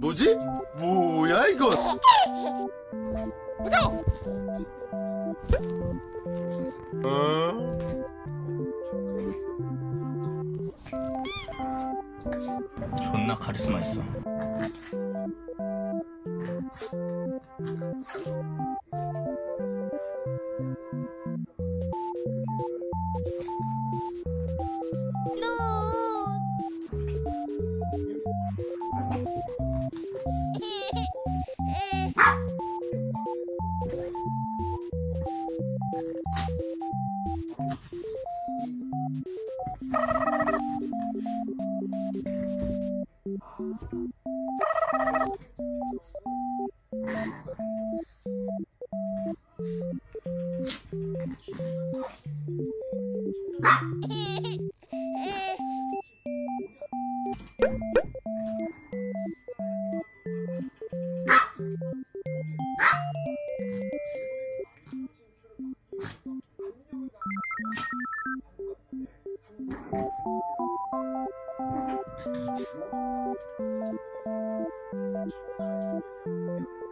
뭐지? 뭐야 이거? 무서워! 존나 카리스마 있어. Ah! Thank you.